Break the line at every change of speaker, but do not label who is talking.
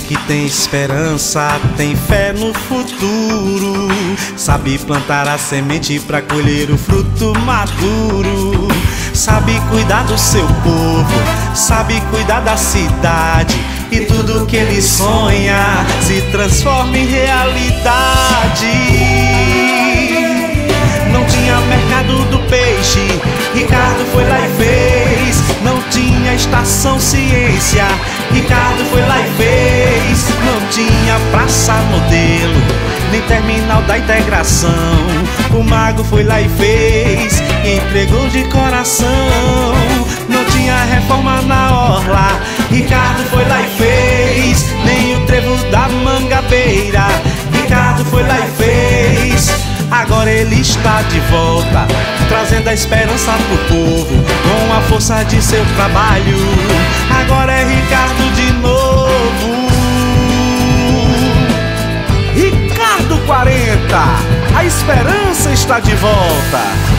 que tem esperança, tem fé no futuro, sabe plantar a semente para colher o fruto maduro, sabe cuidar do seu povo, sabe cuidar da cidade e tudo que ele sonha se transforma em realidade. Não tinha mercado do peixe, Ricardo foi lá e fez. Não tinha estação ciência, modelo, nem terminal da integração. O mago foi lá e fez, e entregou de coração. Não tinha reforma na orla, Ricardo foi lá e fez. Nem o trevo da mangabeira, Ricardo foi lá e fez. Agora ele está de volta, trazendo a esperança pro povo, com a força de seu trabalho. Agora esperança está de volta.